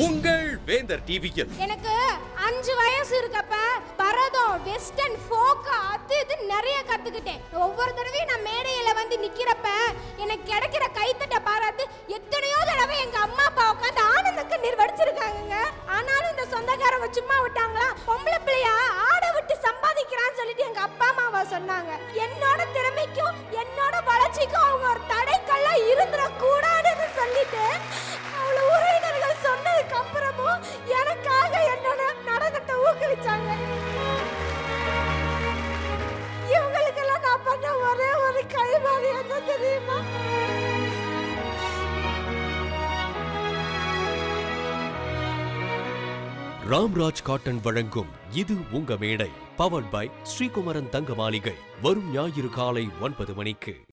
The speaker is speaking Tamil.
உங்கள் வேந்தர் டிவியில். எனக்கு அஞ்சு வயசு இருக்கப்ப பரதம் வெஸ்டர்ன் ஃபோக் அது இது நிறைய கத்துக்கிட்டேன். ஒவ்வொரு தடவையும் நான் மேடையில வந்து நிக்கிறப்ப எனக்கு கிடைக்கிற கைத்தட்ட பாராட்டு எத்தனையோ தடவை எங்க அம்மா அப்பா உட்காந்து ஆனந்தக்கு கண்ணீர் வடிச்சிருக்காங்கங்க. ஆனாலும் இந்த சொந்தக்காரங்க சும்மா விட்டாங்களா? பொம்பளை பிள்ளையா ஆட விட்டு சம்பாதிக்கிறான்னு சொல்லிட்டு எங்க அப்பா அம்மாவா சொன்னாங்க. என்னோட திறமை இவங்களுக்கெல்லாம் நான் பண்ண ஒரே ஒரு என்ன தெரியுமா? ராம்ராஜ் காட்டன் வழங்கும் இது உங்க மேடை பவர்ட் பை ஸ்ரீகுமரன் தங்க மாளிகை வரும் ஞாயிறு காலை ஒன்பது மணிக்கு.